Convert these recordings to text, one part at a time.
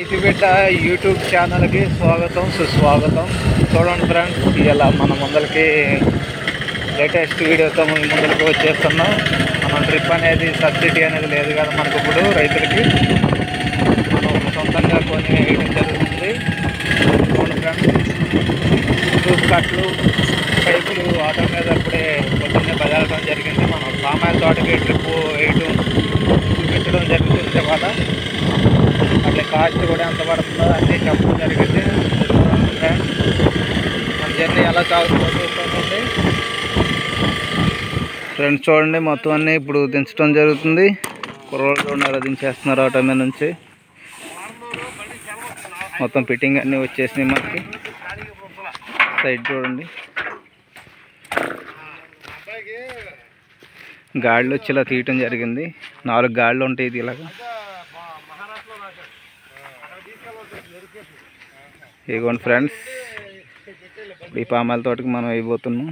రైతు బిడ్డ యూట్యూబ్ ఛానల్కి స్వాగతం సుస్వాగతం. చూడండి ఫ్రెండ్స్ ఇలా మన ముందరికి లేటెస్ట్ వీడియోతో మీ ముందరికి వచ్చేస్తున్నాం. మనం ట్రిప్ అనేది సబ్సిడీ అనేది లేదు కదా మనకు ఇప్పుడు రైతులకి. మనం సొంతంగా కొని వేయడం జరుగుతుంది. చూడండి ఫ్రెండ్స్ ట్యూబ్ కట్లు పైపులు ఆటో మీద అప్పుడే పొద్దున్నే బదలడం జరిగింది. మనం సామాన్య తోటకి ట్రిప్ వేయటం చూపించడం జరుగుతుంది తర్వాత అట్లా కాస్ట్ కూడా ఎంత పడుతుందో అన్నీ చెప్పడం జరిగింది ఫ్రెండ్స్ మన జర్నీ ఎలా సాగుతుందో ఫ్రెండ్స్ చూడండి మొత్తం అన్నీ ఇప్పుడు దించడం జరుగుతుంది. కుర్రోళ్ళు ఉన్నారు దించేస్తున్నారు ఆటో మీద నుంచి. మొత్తం ఫిట్టింగ్ అన్నీ వచ్చేసినాయి మనకి. సైడ్ చూడండి. గాడిలో వచ్చి ఇలా తీయటం జరిగింది. నాలుగు గాడిలు ఉంటాయి ఇది ఇలాగా. ఇదిగోండి ఫ్రెండ్స్ ఈ పామాల తోటకి మనం అయిపోతున్నాం.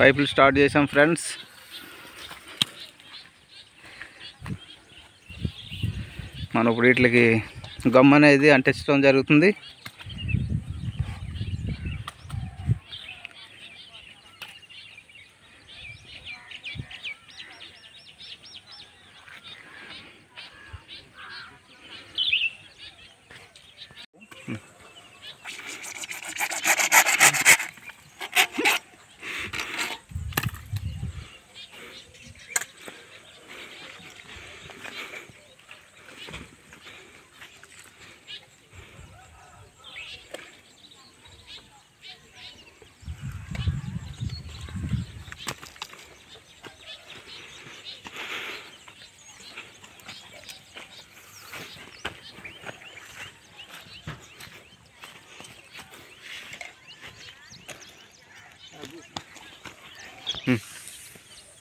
పైపులు స్టార్ట్ చేసాం ఫ్రెండ్స్. మనం ఇప్పుడు వీటికి గమ్ అనేది అంటించడం జరుగుతుంది.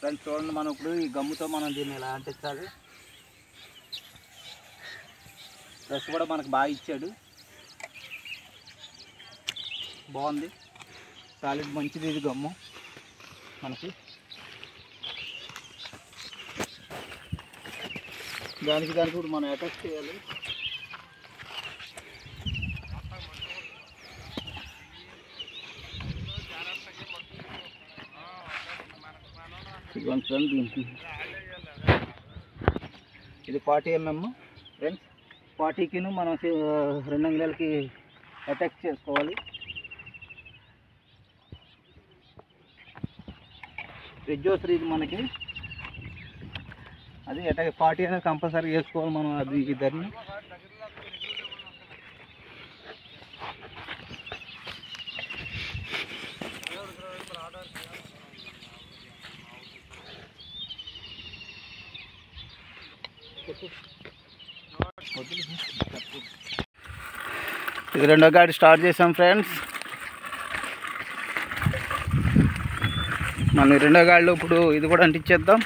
ఫ్రెండ్స్ చూడండి మనం ఇప్పుడు ఈ గమ్ముతో మనం దీన్ని ఎలా అంటించాలి? డ్రెస్ కూడా మనకు బాగా ఇచ్చాడు. బాగుంది. సాలిడ్ మంచిది ఇది గమ్ము మనకి. దానికి దానికి ఇప్పుడు మనం అటాచ్ చేయాలి. ఇదిగోండి ఫ్రెండ్ దీనికి ఇది ఫార్టీ ఎంఎం ఫ్రెండ్స్ ఫార్టీకిను మనం సి- రెండు అంగుళాలకి అటాక్ చేసుకోవాలి। రెడ్జోసర్ ఇది మనకి. అది అటాక్ ఫార్టీ అనేది కంపల్సరీ చేసుకోవాలి మనం అది ఇద్దరిని. ఇది రెండో గాడి స్టార్ట్ చేసాం ఫ్రెండ్స్ మనం ఈ రెండో గాడిలో ఇప్పుడు ఇది కూడా అంటించేద్దాం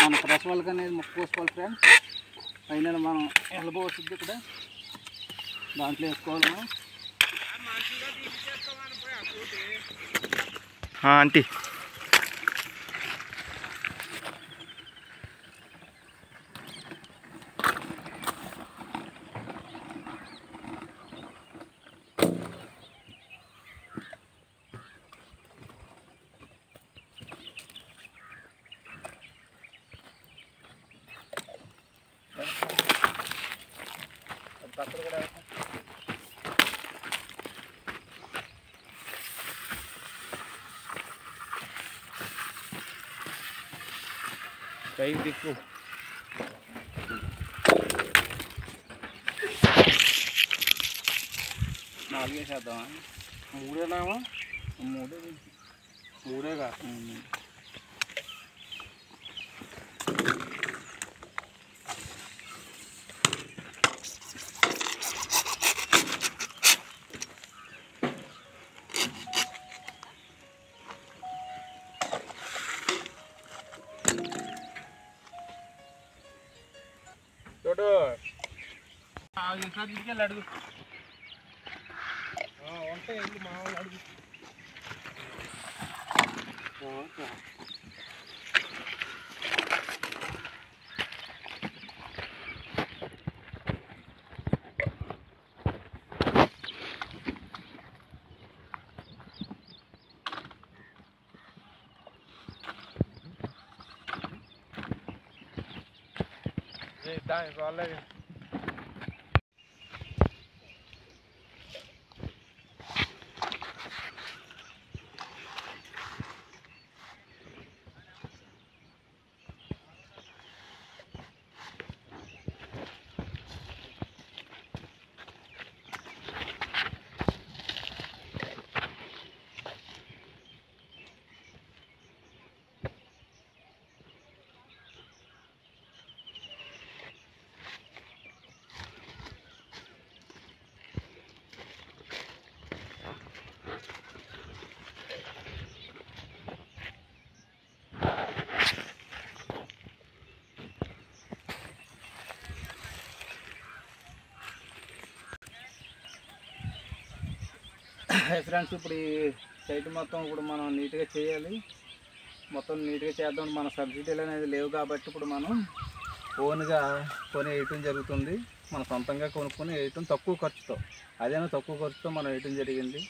మన ప్రెస్ వాళ్ళకి అనేది ముక్కు కోసుకోవాలి ఫ్రెండ్స్ పైన మనం ఎల్బో వస్తుంది ఇక్కడ దాంట్లో వేసుకోవాలి మనం. ఆంటీ పక్కన కూడా కై దిక్కు నాలుగు వేసేద్దామా మూడేనామా మూడే మూడేగా చూడు అడుగు ఉంటాయి వెళ్ళి మా వాళ్ళు అడుగు దాని హాయ్ ఫ్రెండ్స్ ఇప్పుడు ఈ సైట్ మొత్తం ఇప్పుడు మనం నీట్గా చేయాలి. మొత్తం నీట్గా చేద్దాం. మన సబ్సిడీలు అనేది లేవు కాబట్టి ఇప్పుడు మనం ఓన్గా కొని వేయటం జరుగుతుంది. మనం సొంతంగా కొనుక్కొని వేయటం తక్కువ ఖర్చుతో. అదేనా తక్కువ ఖర్చుతో మనం వేయటం జరిగింది.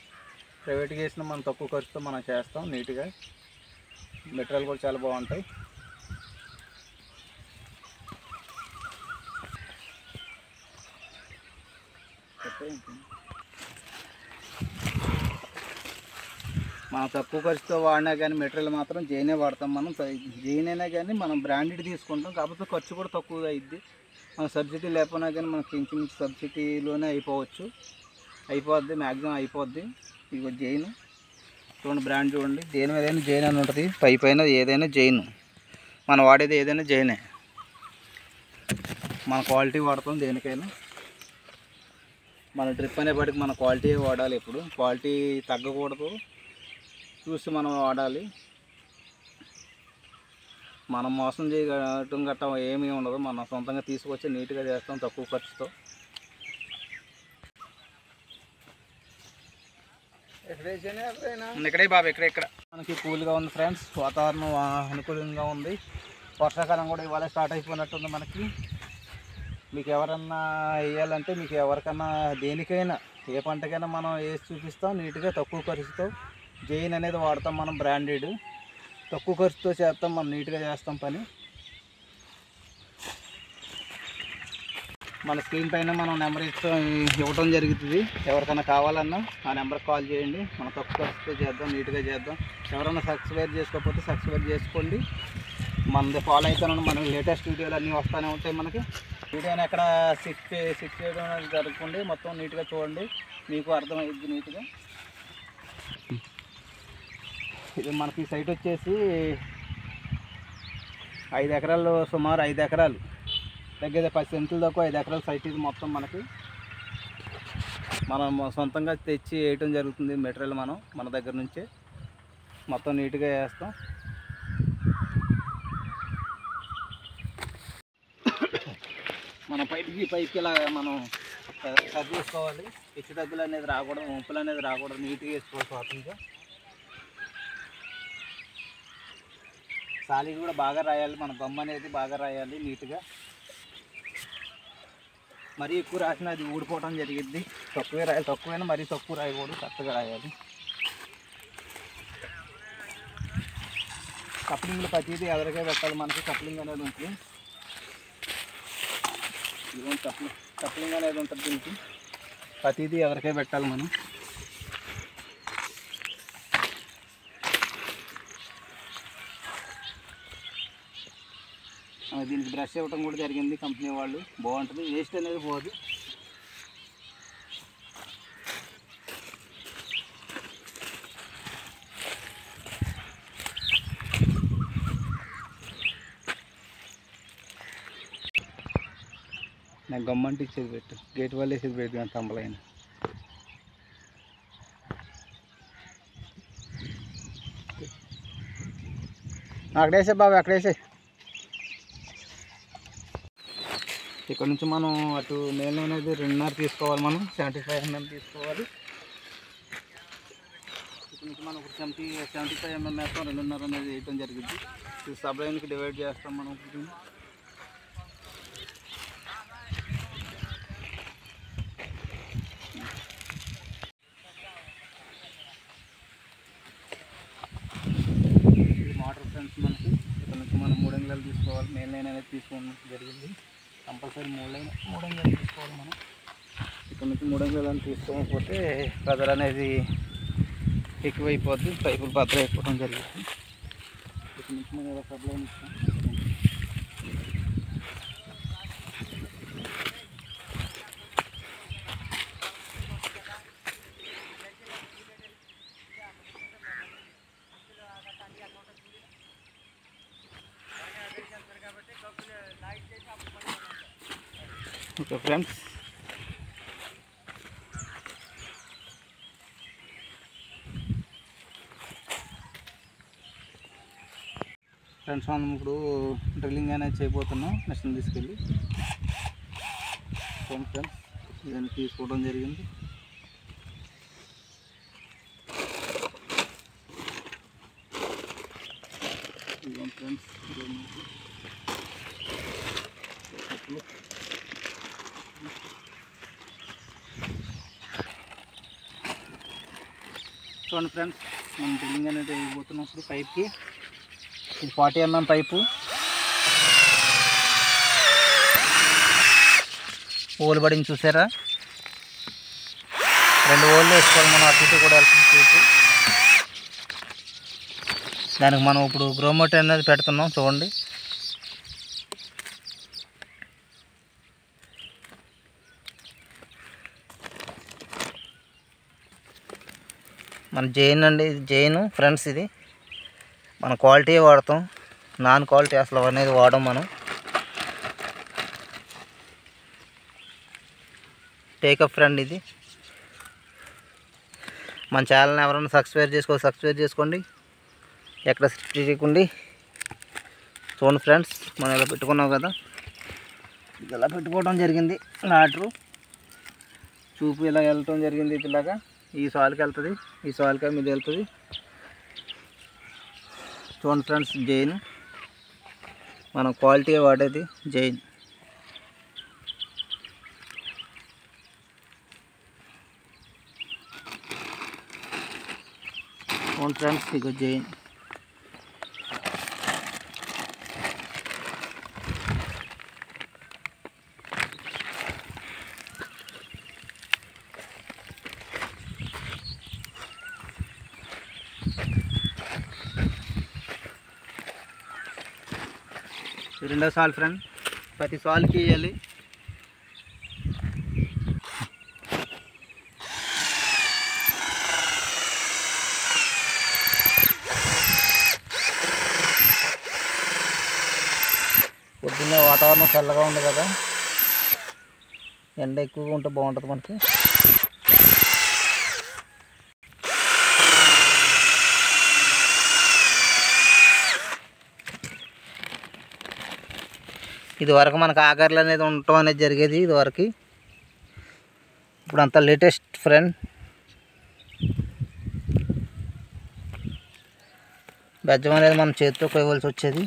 ప్రైవేట్గా వేసిన మనం తక్కువ ఖర్చుతో మనం చేస్తాం నీట్గా. మెటీరియల్ కూడా చాలా బాగుంటాయి. మనం తక్కువ ఖర్చుతో వాడినా కానీ మెటీరియల్ మాత్రం జైనే వాడతాం మనం. జైన్ అయినా కానీ మనం బ్రాండెడ్ తీసుకుంటాం. కాకపోతే ఖర్చు కూడా తక్కువగా అయింది మన సబ్సిడీ లేకపోయినా కానీ మనకి ఇంచుమించు సబ్సిడీలోనే అయిపోవచ్చు. అయిపోద్ది మ్యాక్సిమం అయిపోద్ది. ఇదిగో జైన్. చూడండి బ్రాండ్ చూడండి. దేని ఏదైనా జైన్ అని ఉంటుంది. పై పైన ఏదైనా జైన్. మనం వాడేది ఏదైనా జైనే. మన క్వాలిటీ వాడతాం దేనికైనా. మన డ్రిప్ అనేప్పటికి మన క్వాలిటీ వాడాలి ఇప్పుడు క్వాలిటీ తగ్గకూడదు. చూసి మనం వాడాలి. మనం మోసం చేయటం గట్ట ఏమీ ఉండదు. మనం సొంతంగా తీసుకొచ్చి నీట్గా చేస్తాం తక్కువ ఖర్చుతో. ఇక్కడే బాబు ఇక్కడ ఇక్కడ. మనకి కూల్గా ఉంది ఫ్రెండ్స్. వాతావరణం అనుకూలంగా ఉంది. వర్షాకాలం కూడా ఇవాళ స్టార్ట్ అయిపోయినట్టుంది మనకి. మీకు ఎవరన్నా వేయాలంటే మీకు ఎవరికన్నా దేనికైనా ఏ పంటకైనా మనం వేసి చూపిస్తాం నీట్గా తక్కువ ఖర్చుతో. జైన్ అనేది వాడతాం మనం బ్రాండెడ్. తక్కువ ఖర్చుతో చేస్తాం మనం నీట్గా చేస్తాం పని. మన స్క్రీన్ పైన మనం నెంబర్ ఇస్తాం ఇవ్వటం జరుగుతుంది. ఎవరికైనా కావాలన్నా ఆ నెంబర్కి కాల్ చేయండి. మనం తక్కువ ఖర్చుతో చేద్దాం నీట్గా చేద్దాం. ఎవరైనా సబ్స్క్రైబ్ చేసుకోకపోతే సబ్స్క్రైబ్ చేసుకోండి. మనది ఫాలో అవుతాను మన లేటెస్ట్ వీడియోలు అన్నీ వస్తూనే ఉంటాయి మనకి. వీడియోని ఎక్కడ సిక్స్ సిక్స్ చేయడం అనేది జరగకుండా మొత్తం నీట్గా చూడండి. మీకు అర్థమైంది నీట్గా. ఇది మనకి సైట్ వచ్చేసి ఐదు ఎకరాలు సుమారు ఐదు ఎకరాలు. దగ్గర పది సెంట్ల దాకా ఐదు ఎకరాల సైట్ ఇది మొత్తం మనకి. మనం సొంతంగా తెచ్చి వేయటం జరుగుతుంది మెటీరియల్ మనం మన దగ్గర నుంచే. మొత్తం నీట్గా వేస్తాం. మన పైకి పైకి ఇలా మనం సరి చేసుకోవాలి తగ్గులు అనేది రాకూడదు వంపులు అనేది రాకూడదు నీట్గా వేసుకోవాలి స్వాతంగా ఖాళీ కూడా బాగా రాయాలి. మన బొమ్మ అనేది బాగా రాయాలి నీట్గా. మరీ ఎక్కువ రాసిన అది ఊడిపోవడం జరిగింది తక్కువే రాయాలి. తక్కువైనా మరీ తక్కువ రాయకూడదు. కరెక్ట్గా రాయాలి. కప్లింగ్లు ప్రతిదీ ఎదరికే పెట్టాలి మనకి. కప్లింగ్ అనేది ఉంటుంది. ఇదిగోండి కప్లింగ్. కప్లింగ్ అనేది ఉంటుంది దీనికి. ప్రతిదీ ఎవరికే పెట్టాలి మనం. దీనికి బ్రష్ ఇవ్వటం కూడా జరిగింది. కంపెనీ వాళ్ళు బాగుంటుంది. వేస్ట్ అనేది పోదు. నాకు గమ్మంటి ఇచ్చేది పెట్టు. గేట్ వాళ్ళు వేసేది పెట్టు కానీ తంబలైన అక్కడేసే బాబు అక్కడేసే ఇక్కడ నుంచి మనం అటు నేను అనేది రెండున్నర తీసుకోవాలి మనం సెవెంటీ ఫైవ్ ఎంఎం తీసుకోవాలి. ఇక్కడ నుంచి మనం ఇప్పుడు సెవెంటీ సెవెంటీ ఫైవ్ ఎంఎం వేస్తాం రెండున్నర అనేది వేయటం జరిగింది. ఇది సబ్ లైన్కి డివైడ్ చేస్తాం మనం ఇప్పుడు ఇది మోటార్ ఫ్రెండ్స్ మనకి ఇక్కడ నుంచి మనం మూడు అంగుళాలు తీసుకోవాలి మెయిన్ లైన్ అనేది తీసుకోవడం జరిగింది ఒకసారి మూడు లైన్ మూడు తీసుకోవాలి మనం. ఇక్కడ నుంచి మూడు తీసుకోకపోతే ప్రెజర్ అనేది ఎక్కువైపోద్ది. పైపులు భద్ర అయిపోవడం జరుగుతుంది. ఇక్కడ నుంచి మనం ఇలా ఓకే ఫ్రెండ్స్. ఫ్రెండ్స్ మనం ఇప్పుడు డ్రిల్లింగ్ అనేది చేయబోతున్నాం. మిషన్ తీసుకెళ్ళి ఫ్రెండ్స్. ఇవన్నీ తీసుకోవడం జరిగింది. ఫ్రెండ్స్ ఇదిగోండి మనకి. కట్లు. చూడండి ఫ్రెండ్స్ మనం డ్రిల్లింగ్ అనేది వేయబోతున్నప్పుడు పైప్కి ఇది ఫార్టీ ఎంఎం పైపు. ఓలు పడింది చూసారా? రెండు ఓళ్ళు వేసుకోవాలి మనం అటు ఇటు కూడా వెళ్తుంది చూపు. దానికి మనం ఇప్పుడు గ్రోమోట్ అనేది పెడుతున్నాం చూడండి. మన జైన్ అండి ఇది జైన్ ఫ్రెండ్స్ ఇది. మన క్వాలిటీ వాడతాం. నాన్ క్వాలిటీ అసలు అనేది వాడడం మనం. టేకప్ ఫ్రెండ్ ఇది. మన ఛానల్ని ఎవరైనా సబ్స్క్రైబ్ చేసుకో సబ్స్క్రైబ్ చేసుకోండి. ఎక్కడ స్కిప్ చూడండి ఫ్రెండ్స్ మనం ఇలా పెట్టుకున్నాం కదా. ఇది ఇలా పెట్టుకోవడం జరిగింది. నాటరు చూపు ఇలా వెళ్ళటం జరిగింది ఇలాగా ఈ సాల్కి వెళ్తుంది ఈ సాల్కి మీద వెళ్తుంది. చూడండి ఫ్రెండ్స్ జైన్. మనం క్వాలిటీ వాడేది జైన్. చూడండి ఫ్రెండ్స్ ఇక జైన్. రెండో సాల్ ఫ్రెండ్. ప్రతి సాల్కి వేయాలి పొద్దున్నే వాతావరణం చల్లగా ఉంది కదా. ఎండ ఎక్కువగా ఉంటే బాగుంటుంది మనకి. ఇదివరకు మనకు ఆఖర్లు అనేది ఉండటం అనేది జరిగేది ఇది వరకు ఇప్పుడు అంత లేటెస్ట్ ఫ్రెండ్. బెజ్జం అనేది మనం చేతితో కోయవలసి వచ్చేది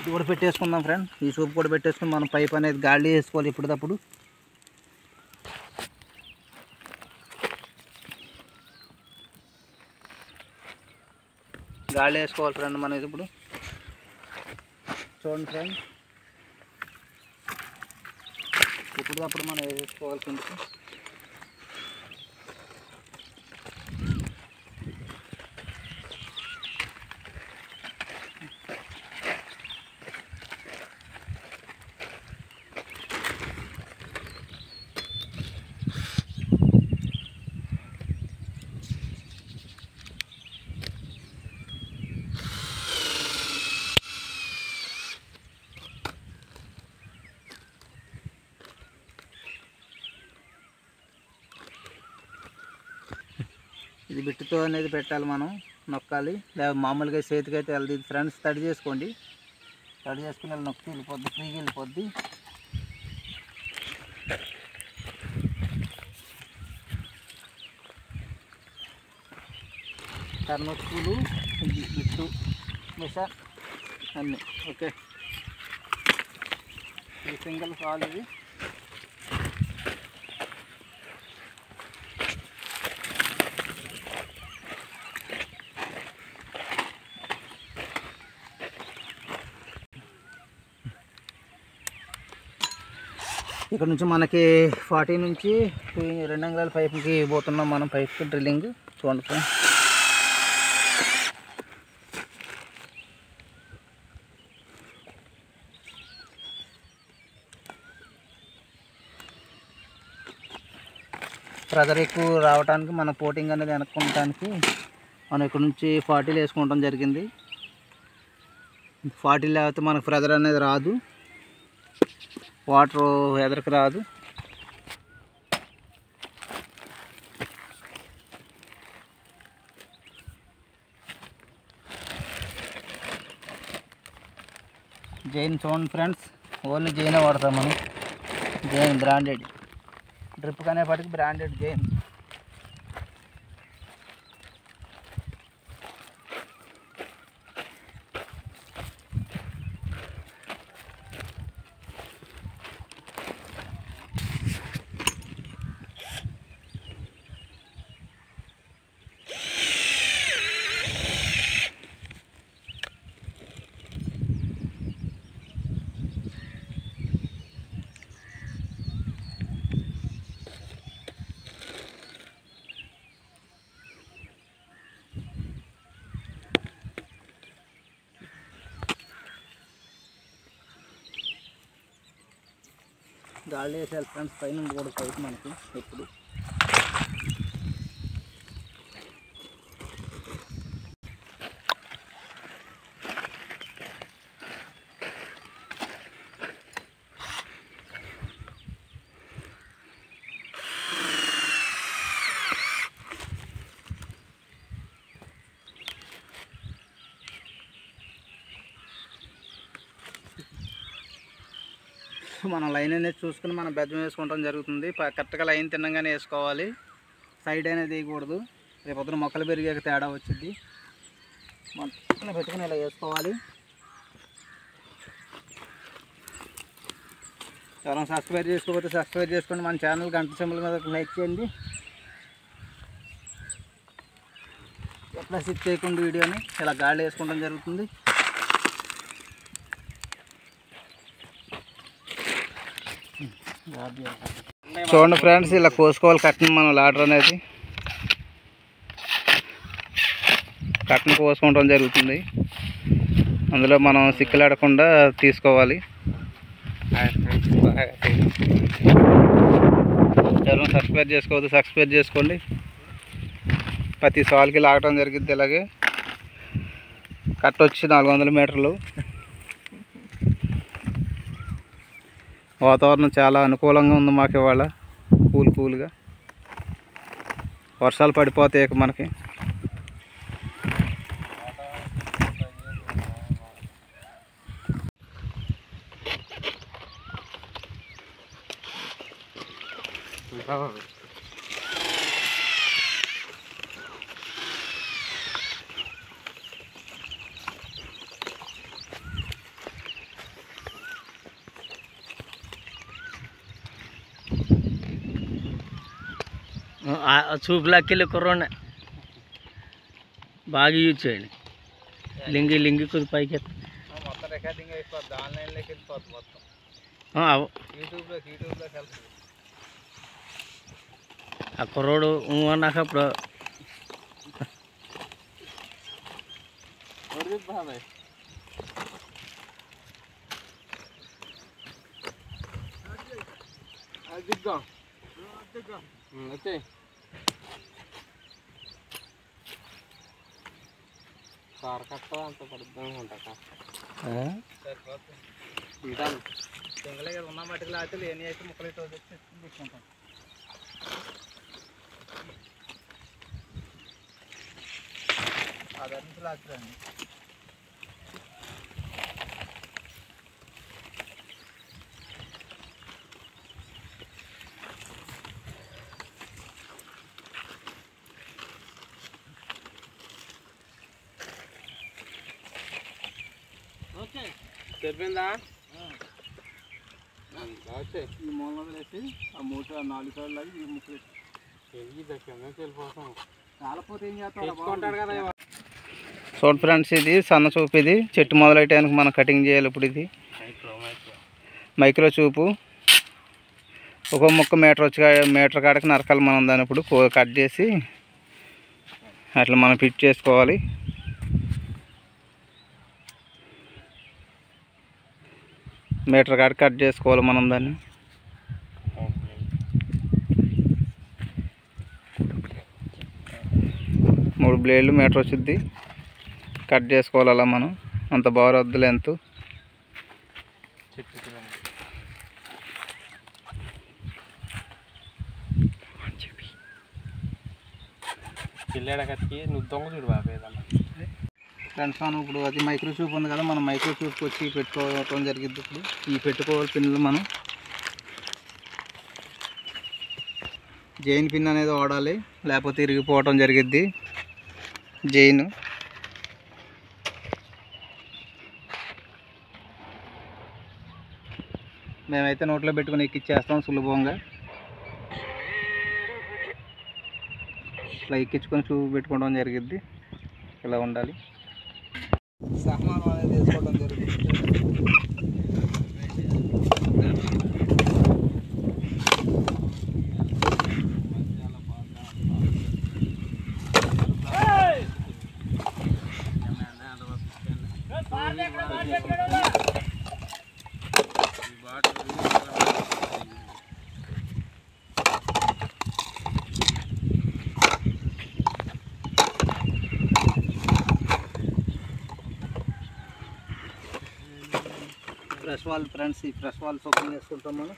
ఇది కూడా పెట్టేసుకుందాం ఫ్రెండ్ ఈ సూప్ కూడా పెట్టేసుకుని మనం పైప్ అనేది గాలి వేసుకోవాలి ఇప్పటికప్పుడు గాలి వేసుకోవాలి ఫ్రెండ్ మనం ఇది ఇప్పుడు చూడండి ఫ్రెండ్ ఇప్పటికప్పుడు మనం వేసుకోవాలి కిందకి ఇది అనేది పెట్టాలి మనం నొక్కాలి. లేదా మామూలుగా చేతికి అయితే వెళ్ళదు ఫ్రెండ్స్ తడి చేసుకోండి. తడి చేసుకుని వెళ్ళి నొక్కి వెళ్ళిపోద్ది ఫ్రీగా వెళ్ళిపోద్ది. టర్నొక్కులు ఇది బిట్టు మిషన్ అన్నీ. ఓకే. ఈ సింగిల్ సాల్ ఇది. ఇక్కడ నుంచి మనకి ఫార్టీ నుంచి రెండు అంగళాల పైపుకి పోతున్నాం మనం పైప్ డ్రిల్లింగ్. చూడండి friends. ప్రెజర్ ఎక్కువ రావడానికి మన పోటింగ్ అనేది వెనక్కుంటానికి మనం ఇక్కడ నుంచి ఫార్టీలు వేసుకుంటాం జరిగింది. ఫార్టీ లేకపోతే మనకు ప్రెజర్ అనేది రాదు. వాటర్ ఎదరికి రాదు. జైన్ చూడండి ఫ్రెండ్స్ ఓన్లీ జైనే వాడతాం మనం. జైన్ బ్రాండెడ్ డ్రిప్ కనేపటికి బ్రాండెడ్ జైన్ గాలి వేసేయాలి ఫ్రెండ్స్ పైన కూడా పైపు మనకి ఎప్పుడు మనం లైన్ అనేది చూసుకుని మనం బెజ్జం వేసుకుంటాం జరుగుతుంది. కరెక్ట్గా లైన్ తిన్నగానే వేసుకోవాలి. సైడ్ అనేది వేయకూడదు. రేపు పొద్దున మొక్కలు పెరిగాక తేడా వచ్చింది మొత్తం పెట్టుకుని ఇలా వేసుకోవాలి. ఎవరైనా సబ్స్క్రైబ్ చేసుకోకపోతే సబ్స్క్రైబ్ చేసుకోండి. మన ఛానల్ గంట సింబల్ మీద లైక్ చేయండి. ఎట్లా సిక్ చేయకుండా వీడియోని ఇలా గాలి వేసుకోవడం జరుగుతుంది. చూడండి ఫ్రెండ్స్ ఇలా కోసుకోవాలి కట్టిన మనం లాటర్ అనేది. కట్టిన కోసుకోవడం జరుగుతుంది. అందులో మనం సిక్కులాడకుండా తీసుకోవాలి. ఎవరైనా సబ్స్క్రైబ్ చేసుకోవద్దు సబ్స్క్రైబ్ చేసుకోండి. ప్రతి సాల్కి లాగటం జరిగింది ఇలాగే. కట్ వచ్చి నాలుగు వందల మీటర్లు. వాతావరణం చాలా అనుకూలంగా ఉంది మాకు ఇవాళ. కూల్ కూల్గా. వర్షాలు పడిపోతాయి మనకి. ఇక మనకి చూపులాకెళ్ళి కుర్రోనే బాగా యూజ్ చేయండి లింగి లింగి కొద్ది పైకి ఆ, ఆ కుర్రోడు ఊ అన్నాక అప్పుడు ఉన్న మట్టికి లేకపోతే అయితే ముక్కలు తెచ్చుకుంటాం సాధారణ లాగుతుంది చెప్పిందా ఈ మూల వేసి ఆ మూట నాలుగు సార్లు లాగి ఈ ముక్కలు. చూడండి ఫ్రెండ్స్ ఇది సన్న చూపు ఇది. చెట్టు మొదలెట్టడానికి మనం కటింగ్ చేయాలి ఇప్పుడు ఇది. మైక్రో చూపు. ఒక ముక్క మీటర్ వచ్చి మీటర్ కాడకి నరకాలి మనం దాని ఇప్పుడు. కట్ చేసి అట్లా మనం ఫిట్ చేసుకోవాలి. మీటర్ కాడ కట్ చేసుకోవాలి మనం దాన్ని మూడు బ్లేడ్లు మీటర్ వచ్చింది కట్ చేసుకోవాలి అలా మనం అంత బాగా వద్దు లెంత్ చిల్లాడ కత్తికి నువ్వు దొంగ చూడు బాబు ఏదన్నా ఫ్రెండ్స్ మనం ఇప్పుడు అది మైక్రోచూప్ ఉంది కదా మనం మైక్రో చూప్కి వచ్చి పెట్టుకోవటం జరిగింది ఇప్పుడు. ఈ పెట్టుకోవాలి పిన్నులు మనం. జైన్ పిన్ అనేది వాడాలి లేకపోతే ఇరిగిపోవటం జరిగిద్ది. జైన్. మేమైతే నోట్లో పెట్టుకుని ఎక్కిచ్చేస్తాం సులభంగా. ఇట్లా ఎక్కించుకొని చూపు పెట్టుకోవడం జరిగిద్ది. ఇలా ఉండాలి. సహమానం అనేది తీసుకోవడం జరుగుతుంది. ఫ్రెష్ వాల్ ఫ్రెండ్స్ ఈ ఫ్రెష్ వాల్స్ ఓపెన్ చేసుకుంటాం మనం.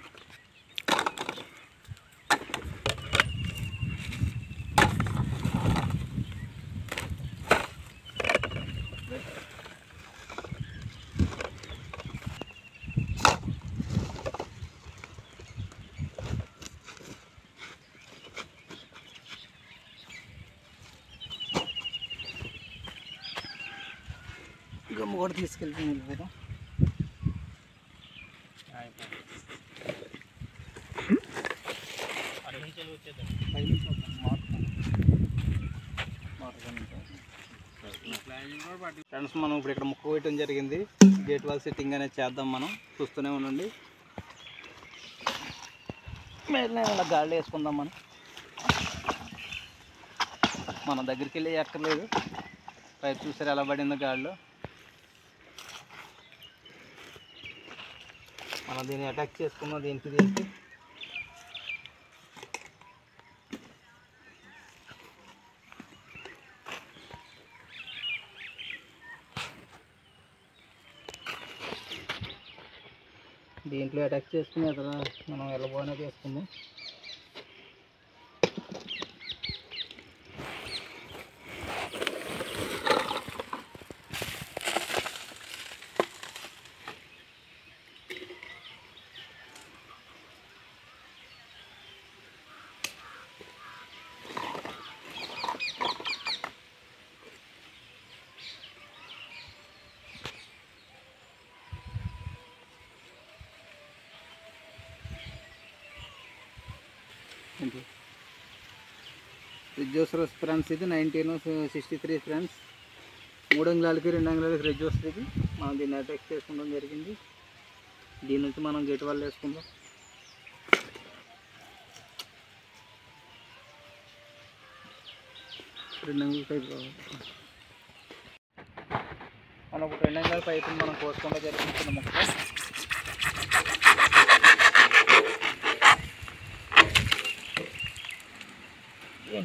గమ్ము కూడా తీసుకెళ్తే నిలిపోదాం ఫ్రెండ్స్ మనం ఇప్పుడు ఇక్కడ ముక్క వేయటం జరిగింది. గేట్ వాల్ సెట్టింగ్ అనేది చేద్దాం మనం. చూస్తూనే ఉండండి. మేలనే ఇలా గాలి వేసుకుందాం మనం. మన దగ్గరికి వెళ్ళి ఎక్కర్లేదు. పైపు చూసారు ఎలా పడిందో గాడిలో మనం దీన్ని అటాక్ చేసుకుందాం. దీనికి దీనికి. దీంట్లో అటాక్ చేసుకుని అక్కడ మనం వెళ్ళబోనే చేసుకుందాం. రిజ్యూసర్ ఫ్రెండ్స్ ఇది నైన్టీన్ సిక్స్టీ త్రీ ఫ్రెండ్స్ మూడు అంగుళాలకి రెండు అంగుళాలకి రిజ్యూసర్ ఇది. మనం దీన్ని అటాక్ చేసుకోవడం జరిగింది. దీని నుంచి మనం గేట్ వాళ్ళు వేసుకుందాం. రెండు అంగుల పైపు కావాలి మనం ఒక రెండు అంగుళాల పైపుని మనం కోసుకోవడం జరిగింది. మొక్క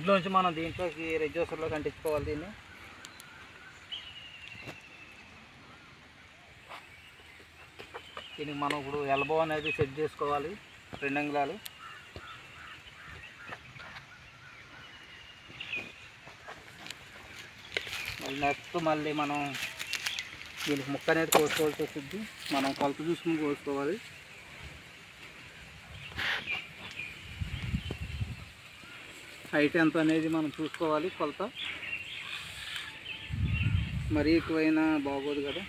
దీంట్లోంచి మనం దీంట్లోకి రెజ్యూసర్లో కంటించుకోవాలి దీన్ని. దీనికి మనం ఇప్పుడు ఎల్బో అనేది సెట్ చేసుకోవాలి రెండు అంగుళాలు. మళ్ళీ నెక్స్ట్ మళ్ళీ మనం దీనికి ముక్క అనేది కోసుకోవాల్సి వస్తుంది. మనం కొలత చూసుకుని కోసుకోవాలి. హైట్ ఎంత అనేది మనం చూసుకోవాలి కొలత. మరీ ఎక్కువైనా బాగోదు కదా.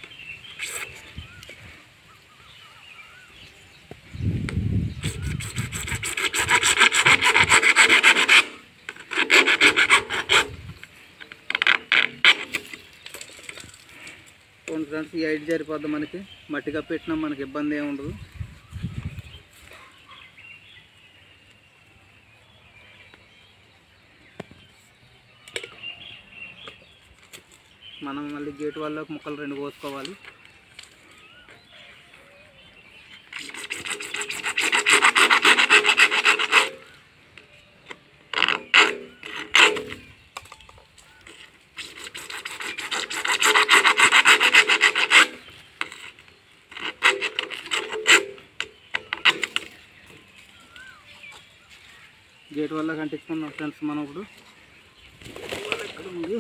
ఫ్రెండ్స్ ఈ హైట్ సరిపోద్ది మనకి? మట్టిగా పెట్టినా మనకి ఇబ్బంది ఏమి ఉండదు. మనం గేట్ వల్ల ముక్కలు రెండు కోసుకోవాలి. గేట్ వల్ల కంటించుకున్నాం ఫ్రెండ్స్ మనం ఇప్పుడు ఇక్కడ ఉంది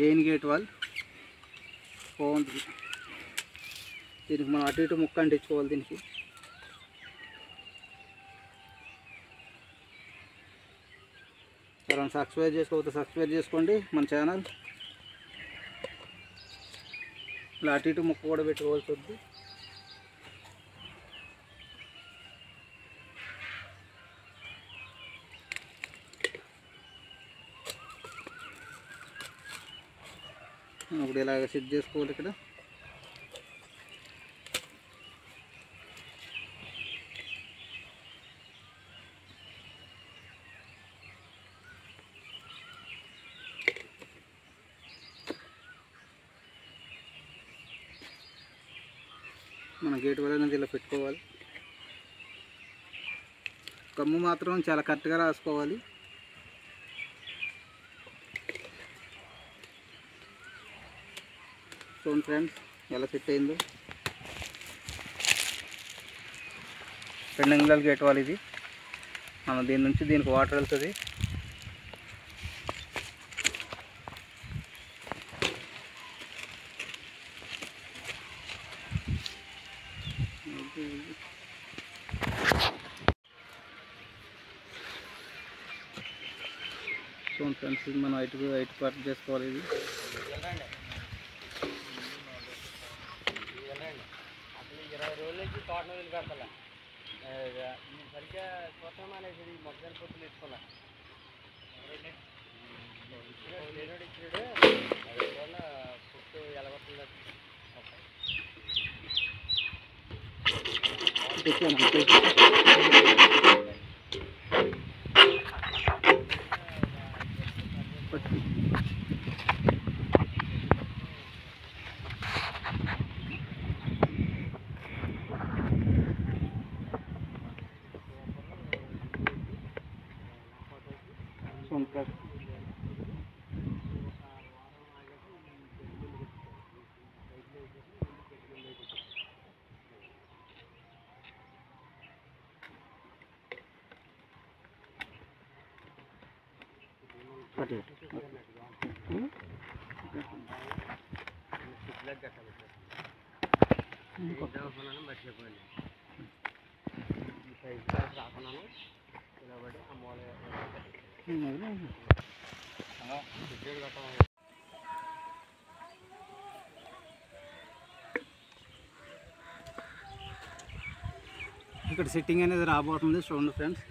జైన్ గేట్ వాల్ బాగుంటుంది దీనికి మనం అటు ఇటు ముక్క అంటించుకోవాలి దీనికి. ఎవరైనా సబ్స్క్రైబ్ చేసుకోకపోతే సబ్స్క్రైబ్ చేసుకోండి మన ఛానల్. ఇలా అటు ఇటు ముక్క కూడా పెట్టుకోవాల్సి వద్దు. ఇప్పుడు ఇలాగ సెట్ చేసుకోవాలి ఇక్కడ. మన గేట్ వల్ల అనేది ఇలా పెట్టుకోవాలి. కమ్ము మాత్రం చాలా కరెక్ట్గా రాసుకోవాలి. చూడండి ఫ్రెండ్స్ ఎలా సెట్ అయిందో. రెండు అంగుళాలు గేట్ ఇది? మనం దీని నుంచి దీనికి వాటర్ వెళ్తుంది. చూడండి ఫ్రెండ్స్ ఇది మనం ఐటు ఐటు కట్ చేసుకోవాలి ఇది. ఇరవై రోజుల నుంచి తోట వదిలి పెడతా సరిగ్గా కొత్త అనేసి మొక్కజొన్న పొత్తులు వేసుకోలే లేనుడు ఇచ్చినాడు అది వల్ల పొత్తు ఎలగొట్టింది తెచ్చాను ఇక్కడ సిట్టింగ్ అనేది రాబోతుంది. చూడండి ఫ్రెండ్స్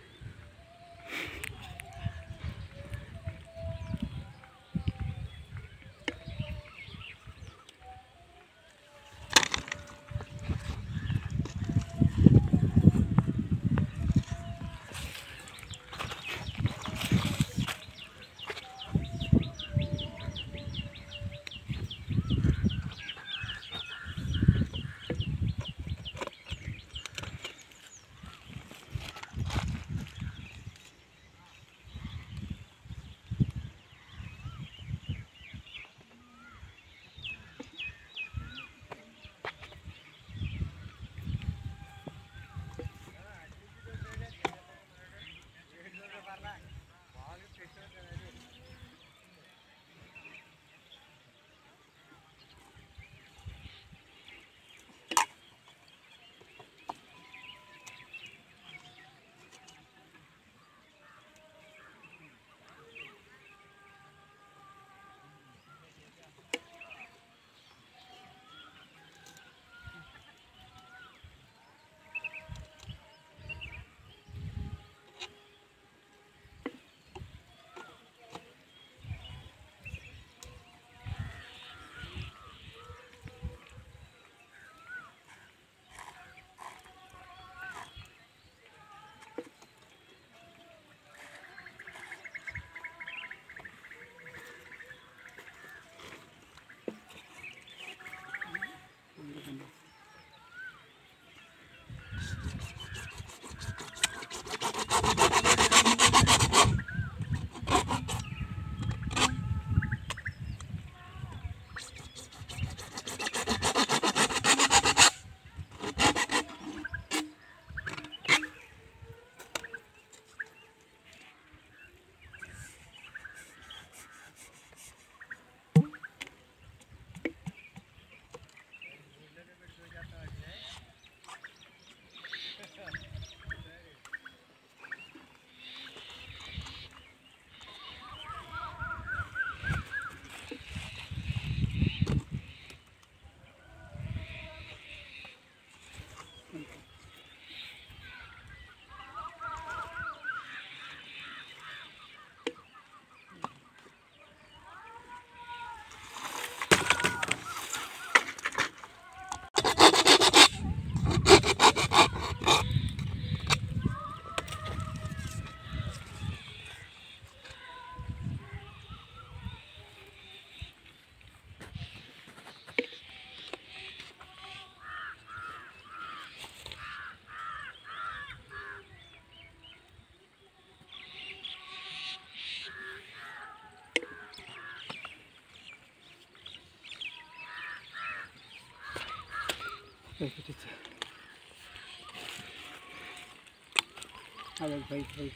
అదే పై పై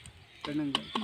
రెండు వంకర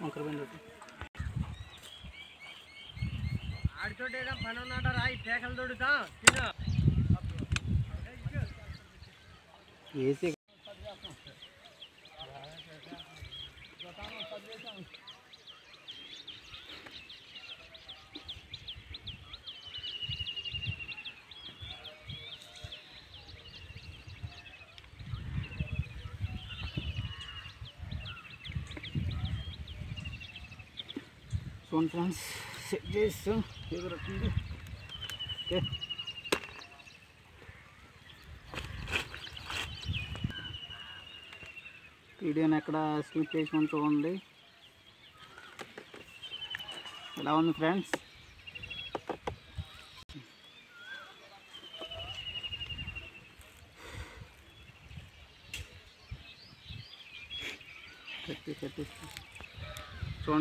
బండి ఒకటి. ఆడితోటి పని ఉన్నాడారా ఈ పేకలు తోడుతా ఏసీ చూడండి ఫ్రెండ్స్ సెట్ చేస్తాం ఎదురుతుంది ఓకే. వీడియోని ఎక్కడ స్కిప్ చేసుకొని చూడండి. ఎలా ఉంది ఫ్రెండ్స్?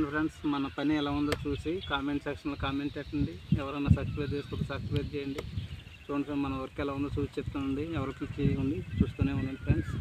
చూడండి ఫ్రెండ్స్ మన పని ఎలా ఉందో చూసి కామెంట్ సెక్షన్లో కామెంట్ పెట్టండి. ఎవరైనా సబ్స్క్రైబ్ చేసుకుంటే సబ్స్క్రైబ్ చేయండి. చూడండి మన వర్క్ ఎలా ఉందో చూసి చెప్తానండి. ఎవరికి క్లిక్ చేయండి చూస్తూనే ఉండండి ఫ్రెండ్స్